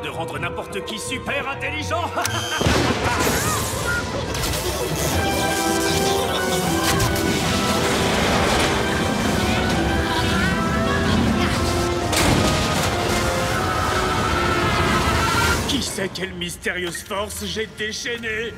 de rendre n'importe qui super intelligent. Qui sait quelle mystérieuse force j'ai déchaînée?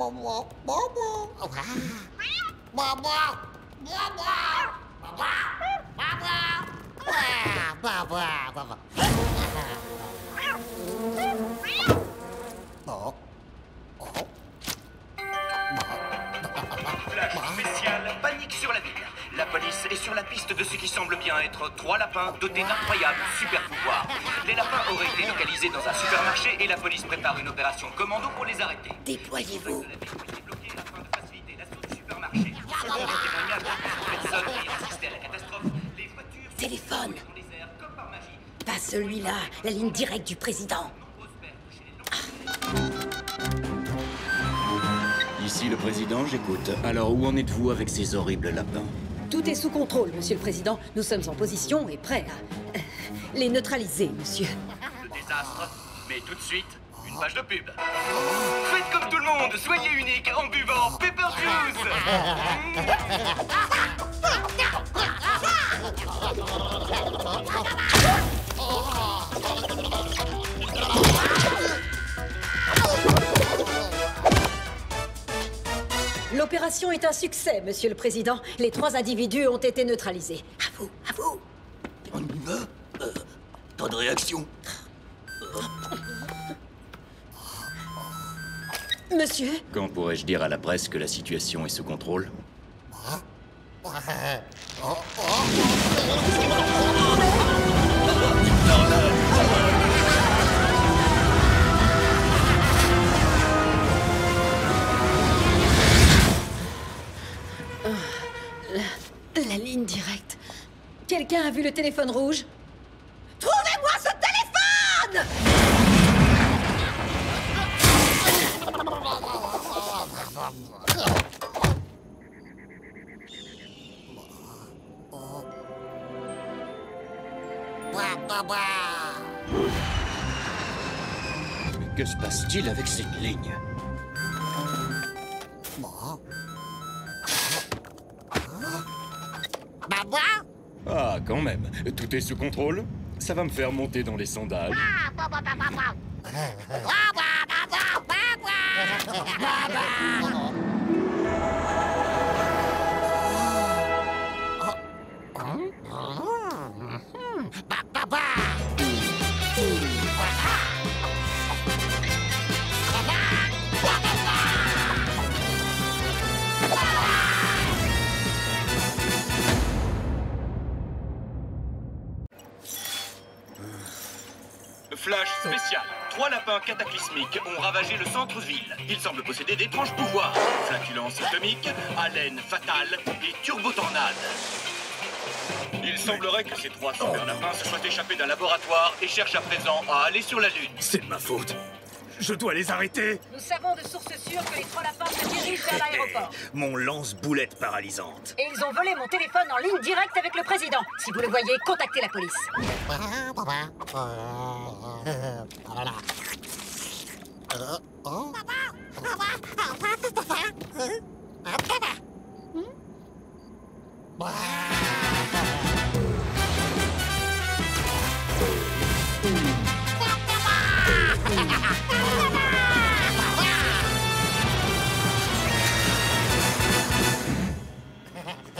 bò bò bò bò ông hả bò bò bò bò bò bò bò bò bò bò bò bò. Police est sur la piste de ce qui semble bien être trois lapins dotés d'incroyables super pouvoirs. Les lapins auraient été localisés dans un supermarché et la police prépare une opération commando pour les arrêter. Déployez-vous. Téléphone. Pas celui-là, la ligne directe du président. Ici le président, j'écoute. Alors où en êtes-vous avec ces horribles lapins? Tout est sous contrôle, monsieur le président. Nous sommes en position et prêts à les neutraliser, monsieur. Le désastre, mais tout de suite, une page de pub. Faites comme tout le monde, soyez unique en buvant Pepper Juice L'opération est un succès, Monsieur le Président. Les trois individus ont été neutralisés. À vous, à vous. On y va euh, de réaction. Monsieur Quand pourrais-je dire à la presse que la situation est sous contrôle? Ah. Ah. Ah. Quelqu'un a vu le téléphone rouge? Trouvez-moi ce téléphone! Que se passe-t-il avec cette ligne? Tout est sous contrôle. Ça va me faire monter dans les sondages. Cataclysmiques ont ravagé le centre-ville. Ils semblent posséder d'étranges pouvoirs. Flatulence atomique, haleine fatale et turbotornade. Il semblerait que ces trois super lapins se soient échappés d'un laboratoire et cherchent à présent à aller sur la Lune. C'est de ma faute. Je dois les arrêter. Nous savons de sources sûres que les trois lapins se dirigent vers l'aéroport. Mon lance-boulette paralysante. Et ils ont volé mon téléphone en ligne directe avec le président. Si vous le voyez, contactez la police.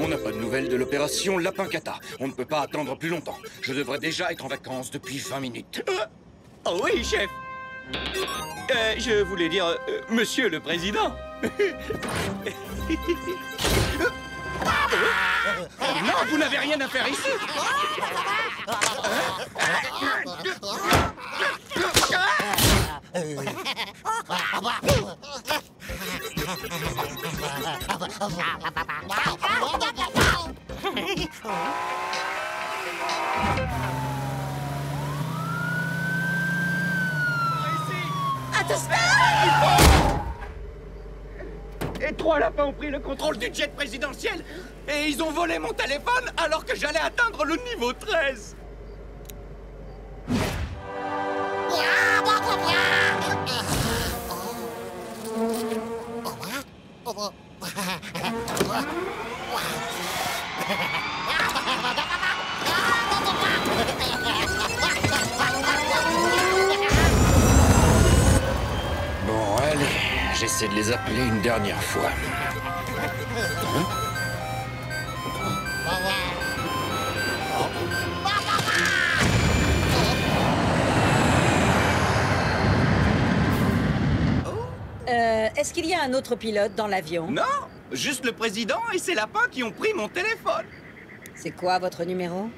On n'a pas de nouvelles de l'opération Lapin Cata. On ne peut pas attendre plus longtemps. Je devrais déjà être en vacances depuis 20 minutes. Oh oui, chef Euh, Je voulais dire, euh, monsieur le président Non, vous n'avez rien à faire ici Et trois lapins ont pris le contrôle du jet présidentiel. Et ils ont volé mon téléphone alors que j'allais atteindre le niveau 13 de les appeler une dernière fois. Euh, est-ce qu'il y a un autre pilote dans l'avion? Non Juste le président et ses lapins qui ont pris mon téléphone C'est quoi votre numéro?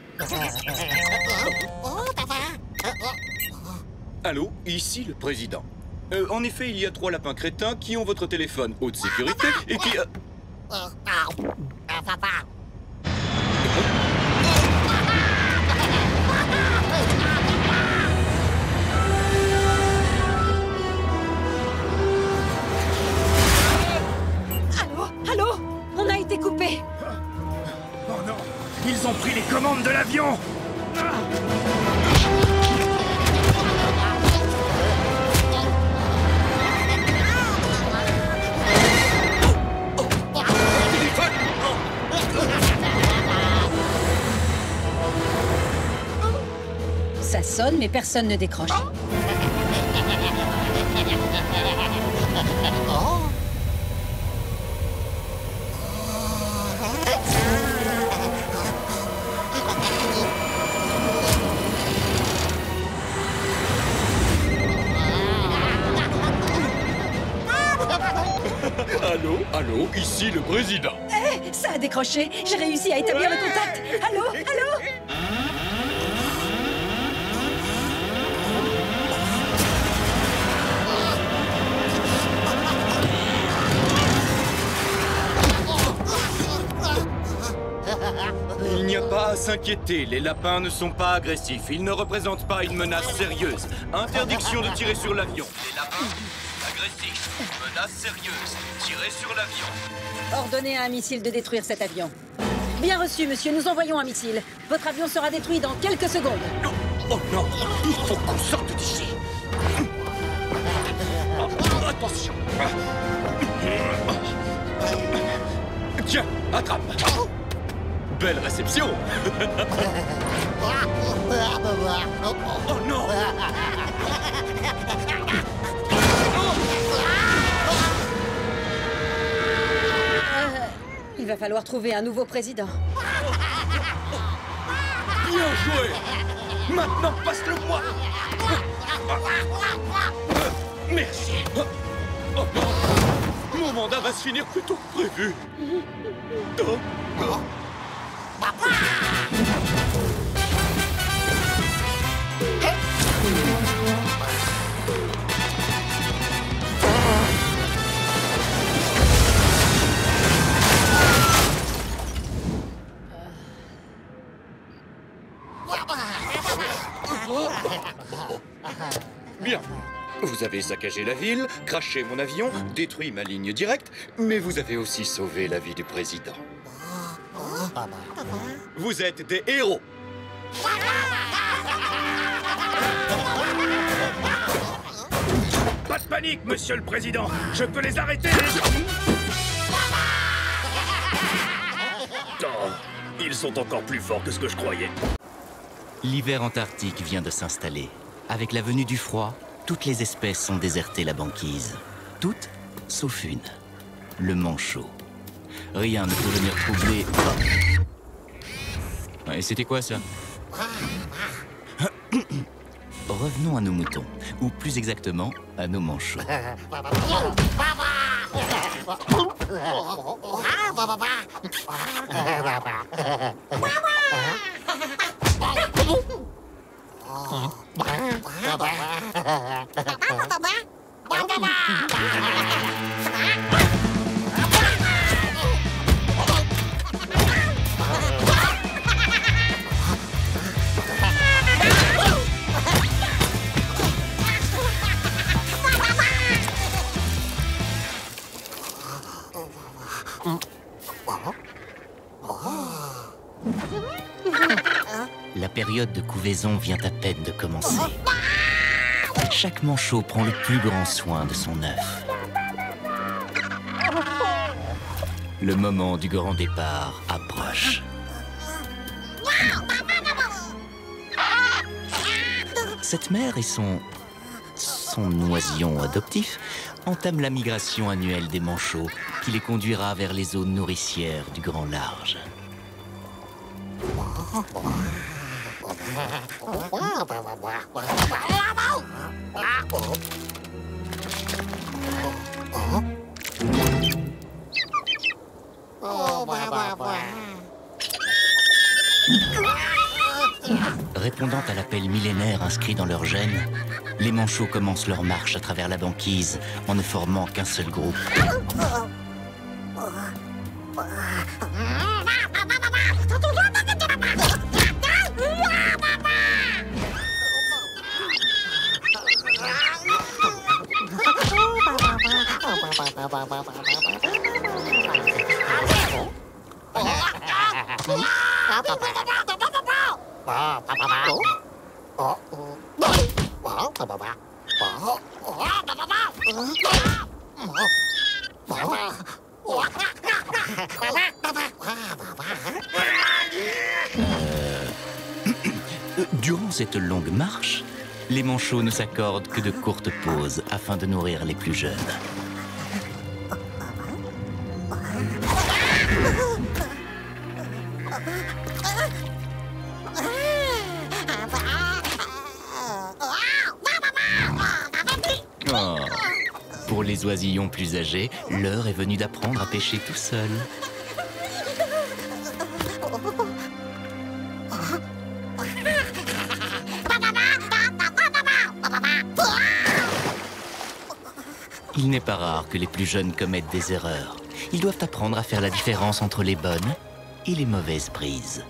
Allô, ici le président. Euh, en effet, il y a trois lapins crétins qui ont votre téléphone haute sécurité et qui... euh, Allô Allô On a été coupé. Oh non Ils ont pris les commandes de l'avion. Ah sonne, mais personne ne décroche. Allô Allô Ici le président. Eh, ça a décroché. J'ai réussi à établir le contact. Allô Allô à s'inquiéter, les lapins ne sont pas agressifs. Ils ne représentent pas une menace sérieuse. Interdiction de tirer sur l'avion. Les lapins agressifs. Menace sérieuse. Tirer sur l'avion. Ordonnez à un missile de détruire cet avion. Bien reçu, monsieur. Nous envoyons un missile. Votre avion sera détruit dans quelques secondes. Non Oh non Il faut qu'on sorte d'ici Attention Tiens, attrape Belle réception. Oh non. Il va falloir trouver un nouveau président. Bien joué. Maintenant, passe-le moi Merci. Oh Mon mandat va se finir plus tôt que prévu. Oh. Bien. Vous avez saccagé la ville, craché mon avion, détruit ma ligne directe, mais vous avez aussi sauvé la vie du président. Vous êtes des héros. Pas de panique, monsieur le président Je peux les arrêter les... Oh, ils sont encore plus forts que ce que je croyais. L'hiver antarctique vient de s'installer. Avec la venue du froid, toutes les espèces ont déserté la banquise. Toutes, sauf une. Le manchot. Rien ne peut venir troubler... Et c'était quoi ça Revenons à nos moutons, ou plus exactement, à nos manchots. période de couvaison vient à peine de commencer. Chaque manchot prend le plus grand soin de son œuf. Le moment du grand départ approche. Cette mère et son... son oisillon adoptif entament la migration annuelle des manchots qui les conduira vers les zones nourricières du grand large. Répondant à l'appel millénaire inscrit dans leur gène, les manchots commencent leur marche à travers la banquise en ne formant qu'un seul groupe. Durant cette longue marche, les manchots ne s'accordent que de courtes pauses afin de nourrir les plus jeunes. Les oisillons plus âgés, l'heure est venue d'apprendre à pêcher tout seul. Il n'est pas rare que les plus jeunes commettent des erreurs. Ils doivent apprendre à faire la différence entre les bonnes et les mauvaises prises.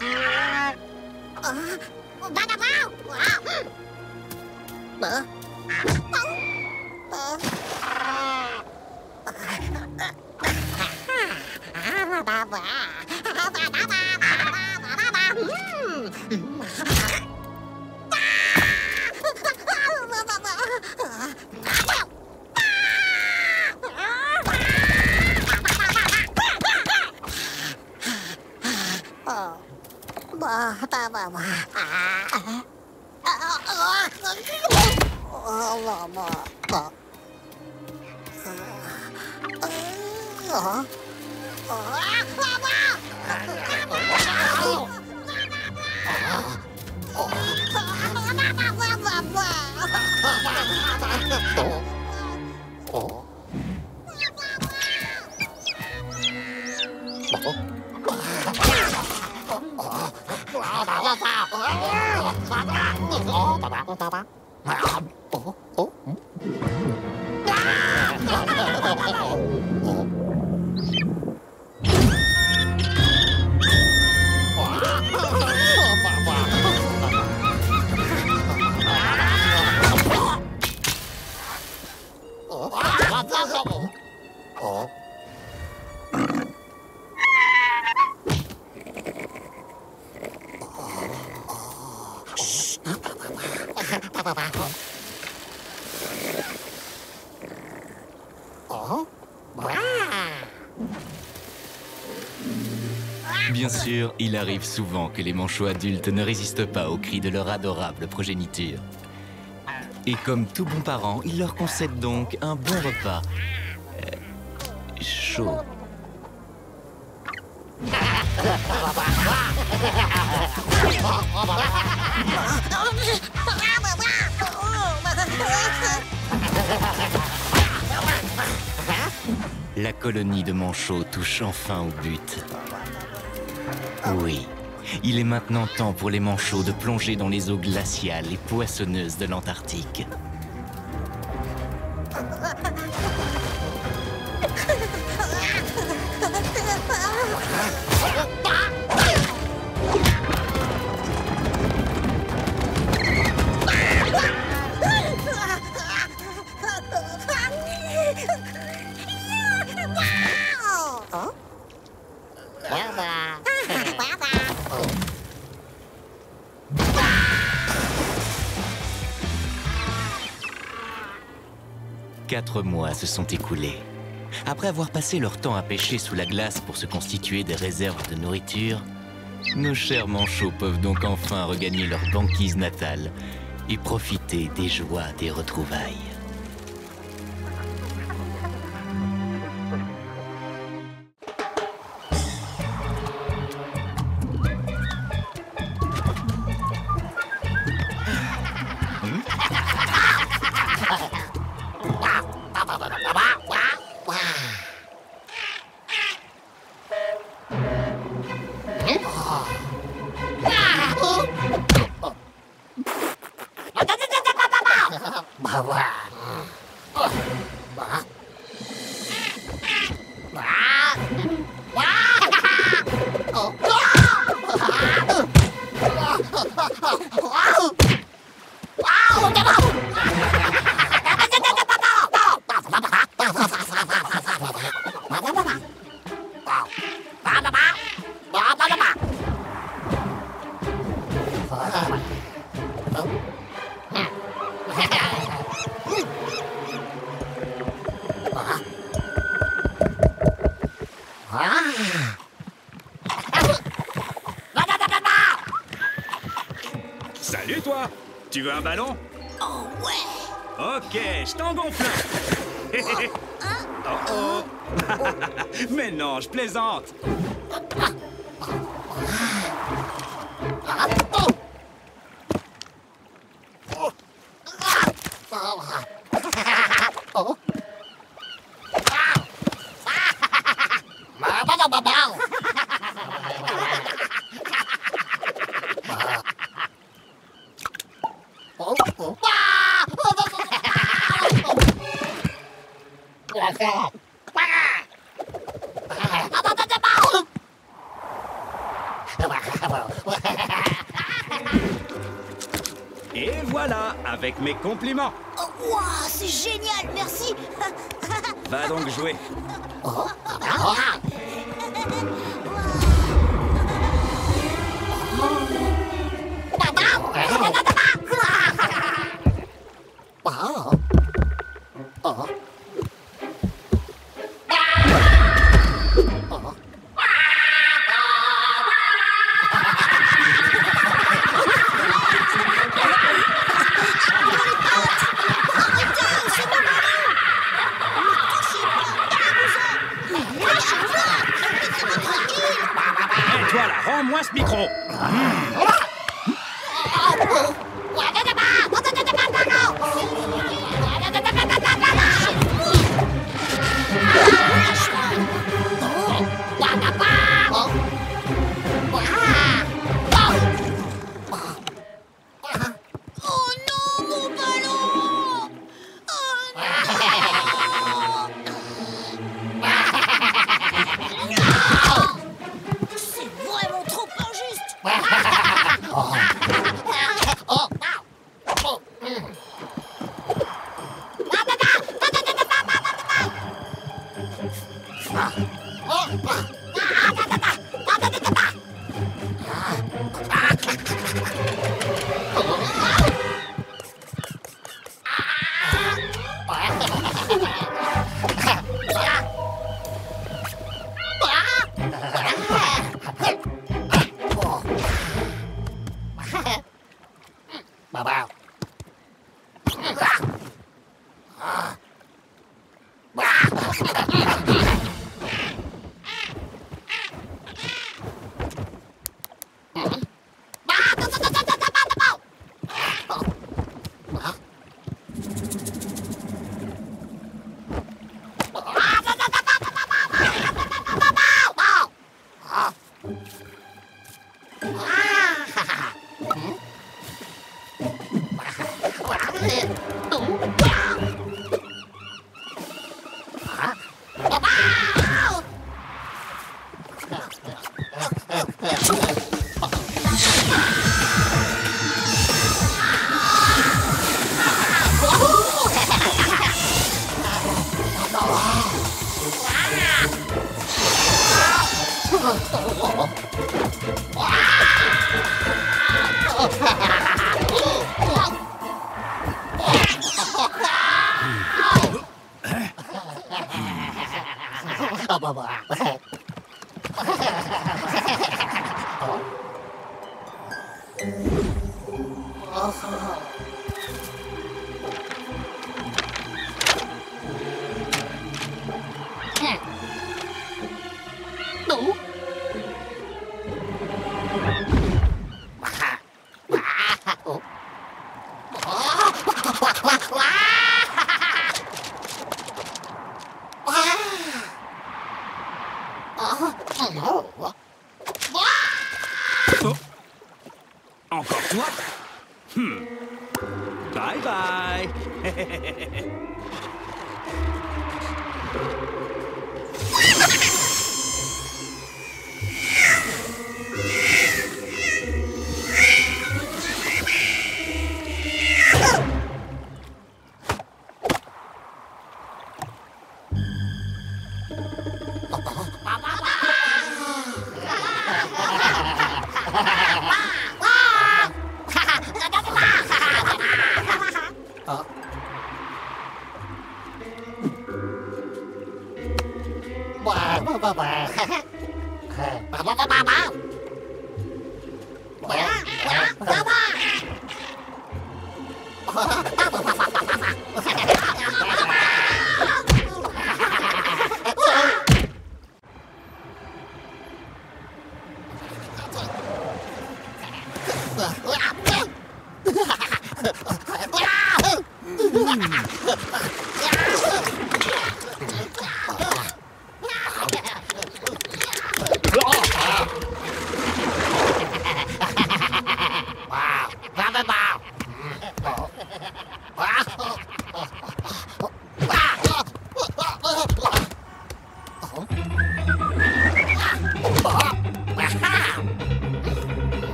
Bien sûr, il arrive souvent que les manchots adultes ne résistent pas aux cris de leur adorable progéniture. Et comme tout bon parent, il leur concède donc un bon repas. euh, chaud. La colonie de manchots touche enfin au but. Oui, il est maintenant temps pour les manchots de plonger dans les eaux glaciales et poissonneuses de l'Antarctique. Sont. Après avoir passé leur temps à pêcher sous la glace pour se constituer des réserves de nourriture, nos chers manchots peuvent donc enfin regagner leur banquise natale et profiter des joies des retrouvailles. ¡Va! Tu veux un ballon Oh ouais. Ok, je t'en gonfle un. oh oh. Mais non, je plaisante compliments Oh, c'est génial, merci. Va donc jouer. Hé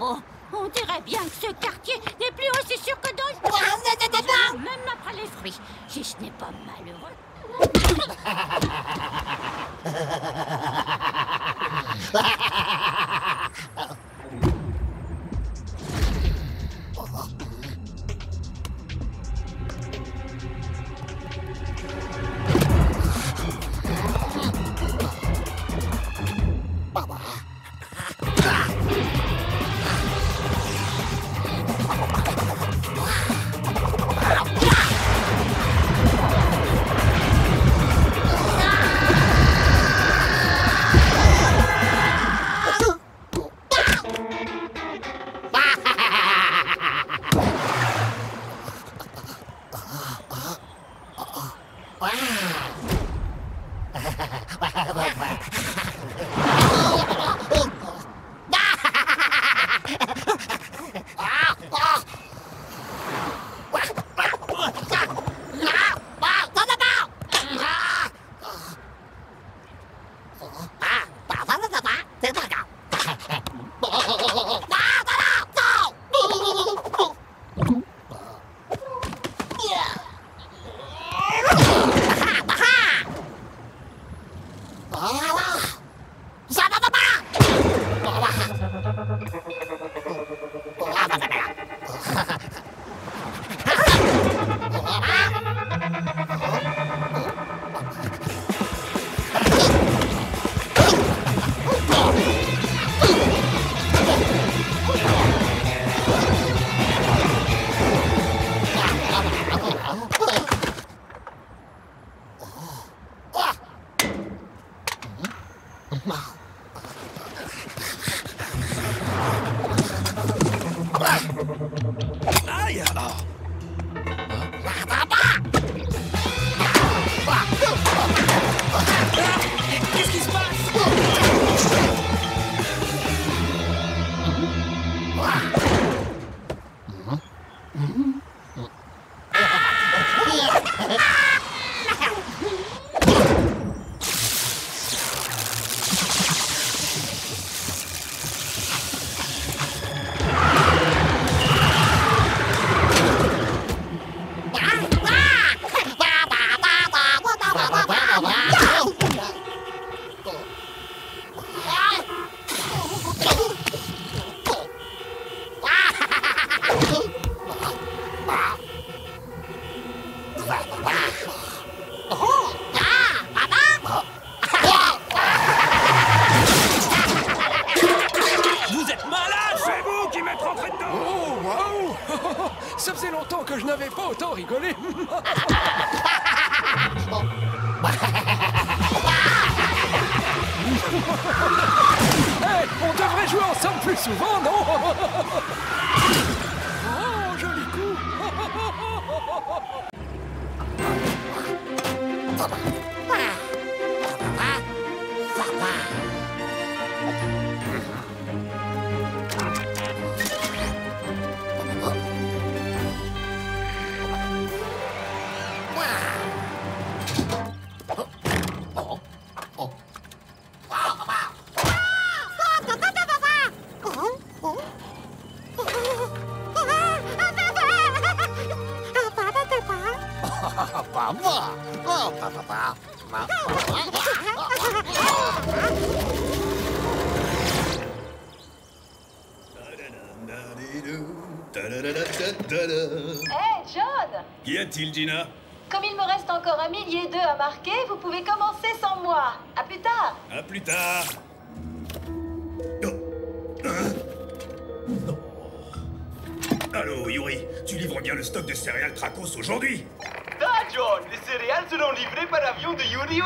Bon, on dirait bien que ce quartier n'est plus aussi sûr que d'autres Même après les fruits, si ce n'est pas malheureux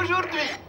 de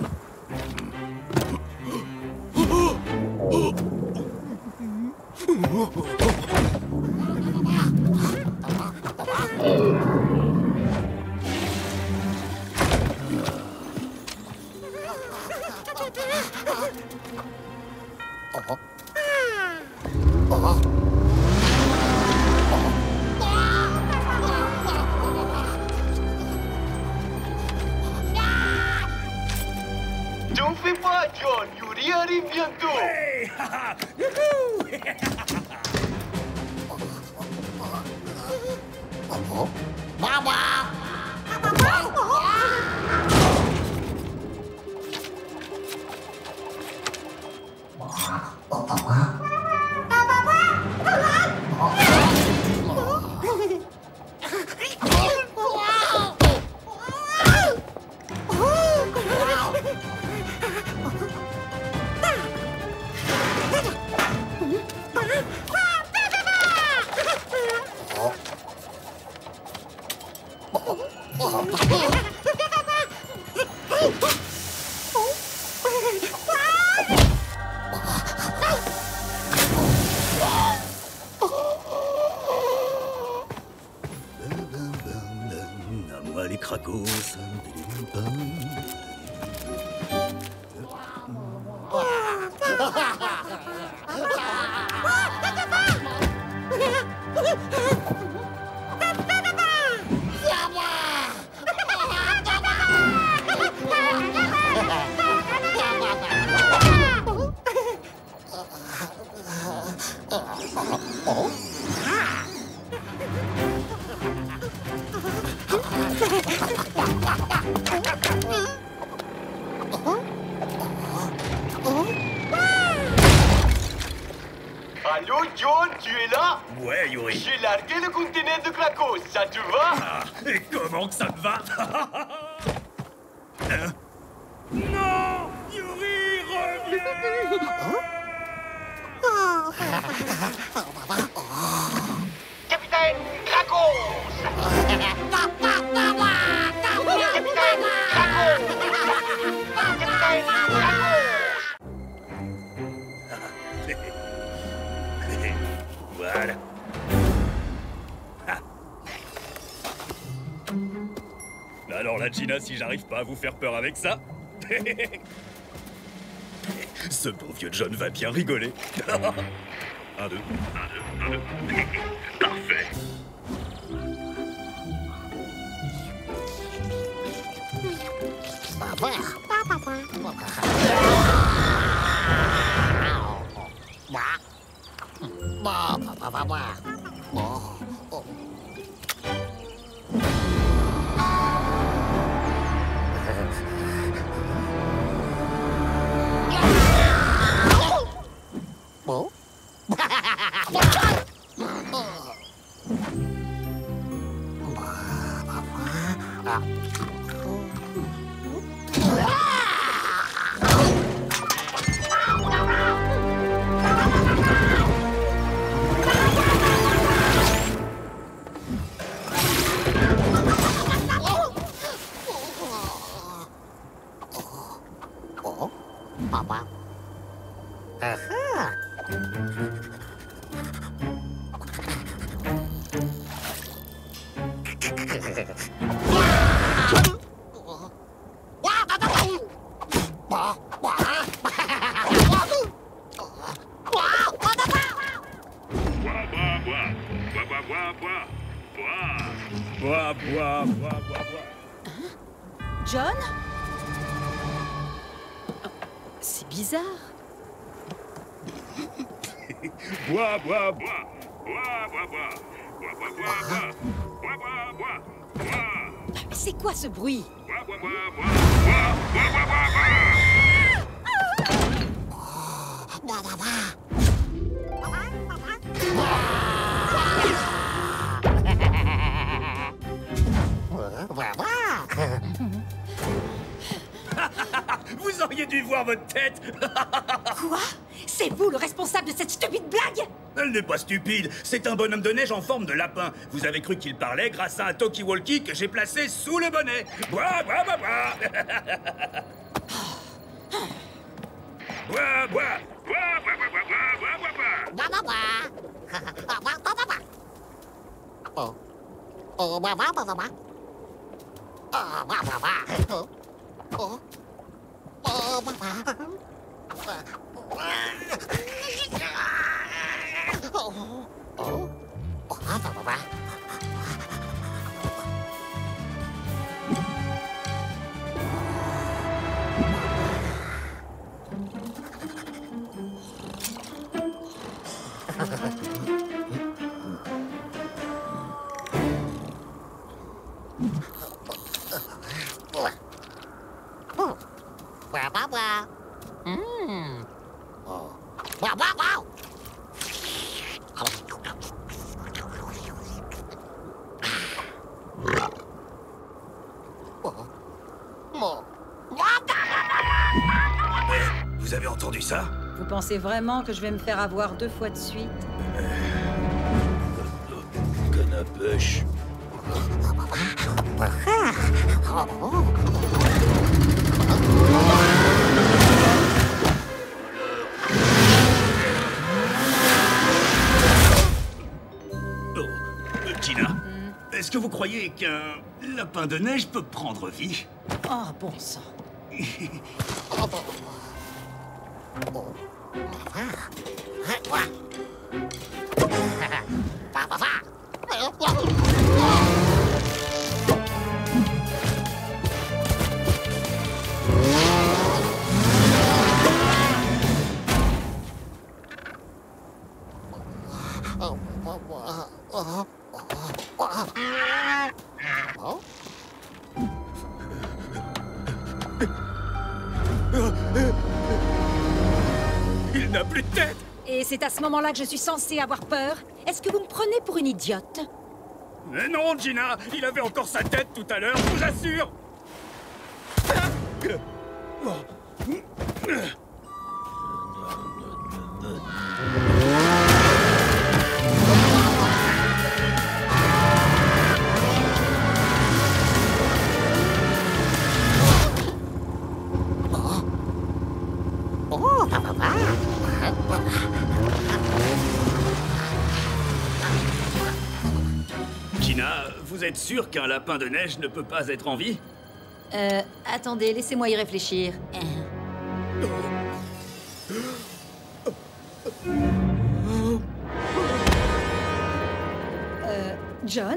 T'en que ça te va? vous faire peur avec ça Ce bon vieux John va bien rigoler. un, deux, un, deux, un, deux. Ce bruit Elle n'est pas stupide, c'est un bonhomme de neige en forme de lapin. Vous avez cru qu'il parlait grâce à un talkie-walkie que j'ai placé sous le bonnet. Bois, bois, bois, bois Bois, bois Bois, bois, pensez vraiment que je vais me faire avoir deux fois de suite Canapèche. Est-ce que vous croyez qu'un lapin de neige peut prendre vie? Oh, bon sang. Et c'est à ce moment-là que je suis censée avoir peur. Est-ce que vous me prenez pour une idiote? Mais non, Gina. Il avait encore sa tête tout à l'heure, je vous assure vous êtes sûre qu'un lapin de neige ne peut pas être en vie Euh, attendez, laissez-moi y réfléchir. Euh, John?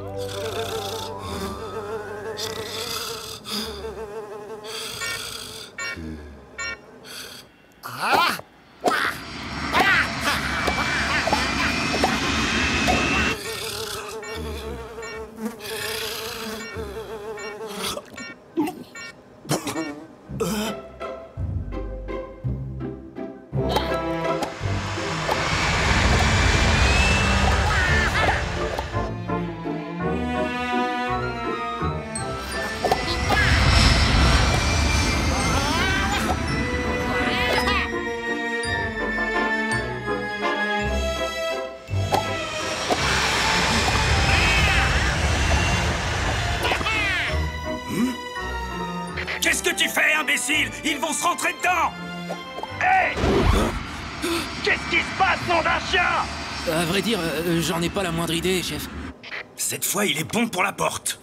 vrai dire, euh, j'en ai pas la moindre idée, chef. Cette fois, il est bon pour la porte.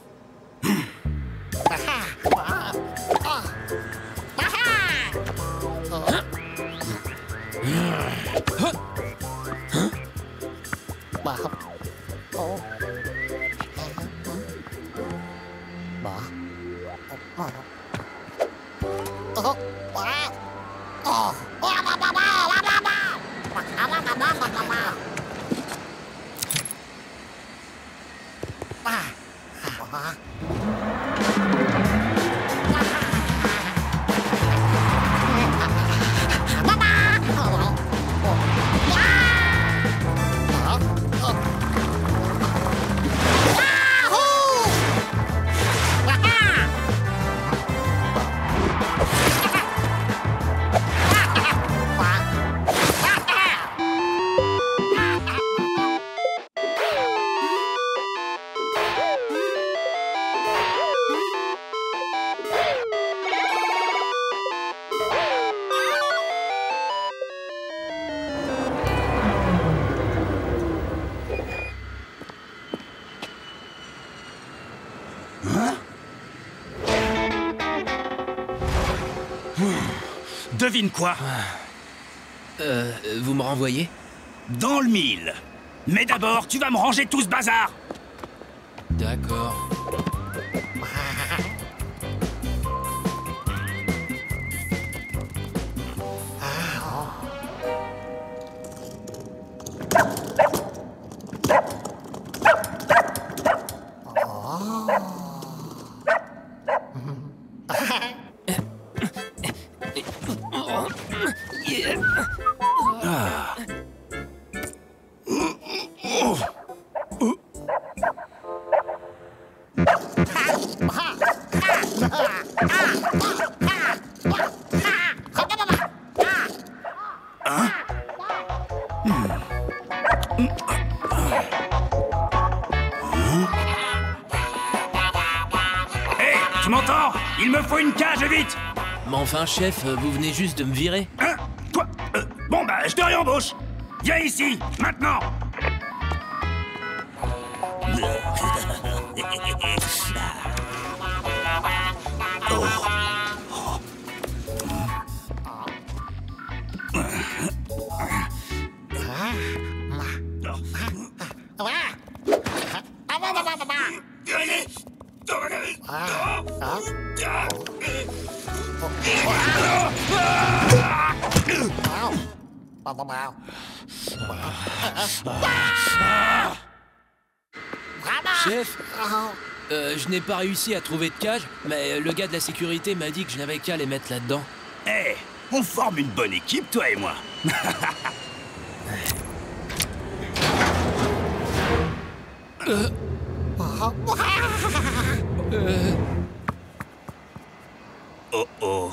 Devine quoi Euh, vous me renvoyez Dans le mille. Mais d'abord, tu vas me ranger tout ce bazar D'accord. Enfin, chef, vous venez juste de me virer. Hein Quoi Euh, Bon bah, je te réembauche. Viens ici, maintenant Chef. Euh, Je n'ai pas réussi à trouver de cage, mais le gars de la sécurité m'a dit que je n'avais qu'à les mettre là-dedans. Hé, on forme une bonne équipe, toi et moi. Oh oh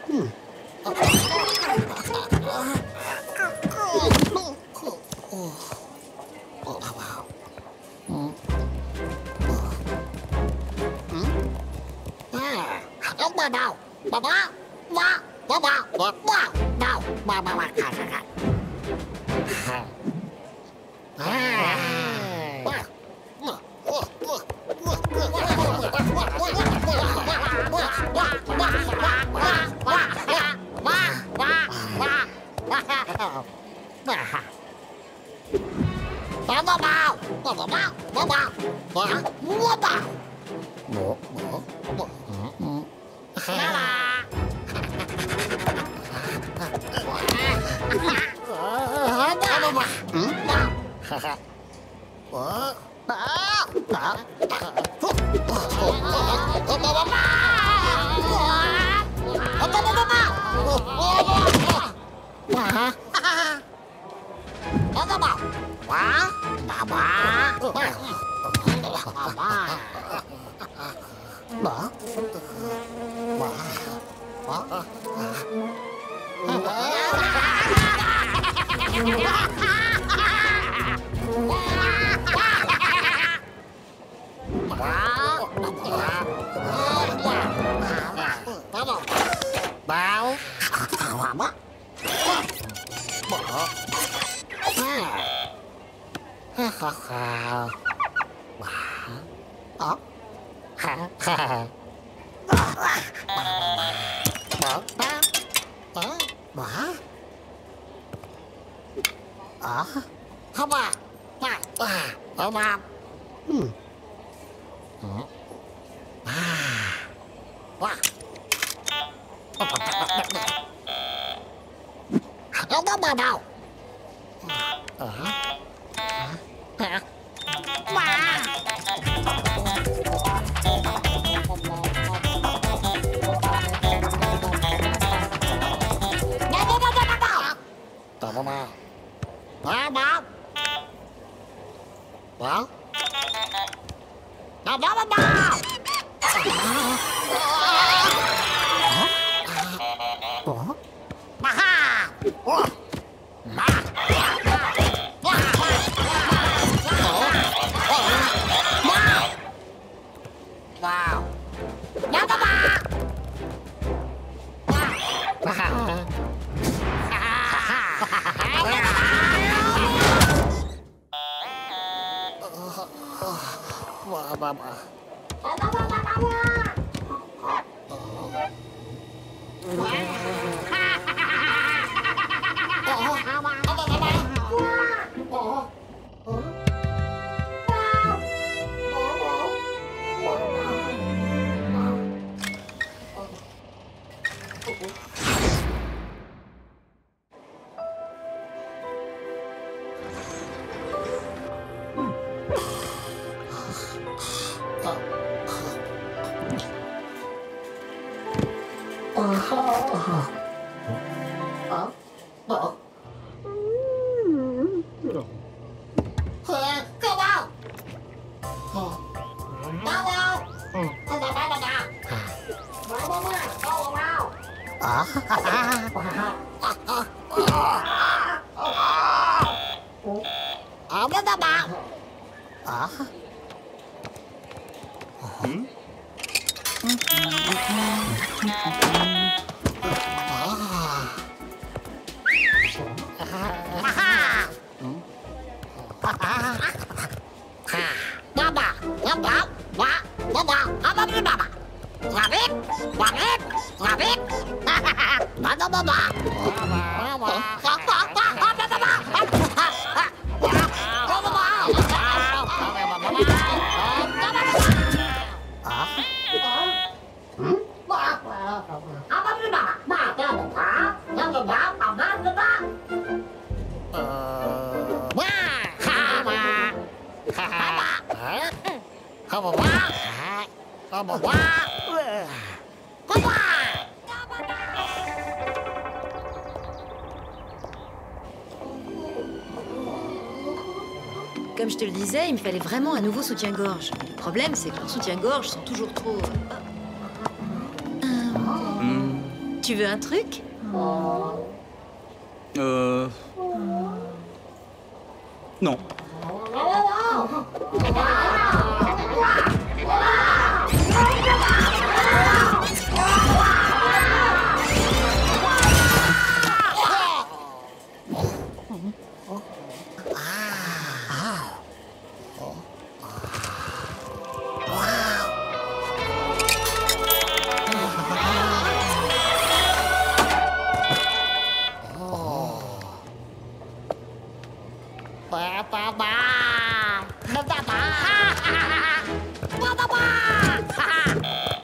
không à báo báo báo Comme vraiment un nouveau soutien-gorge. Le problème, c'est que leurs soutiens-gorge sont toujours trop... euh, euh, Tu veux un truc? Euh...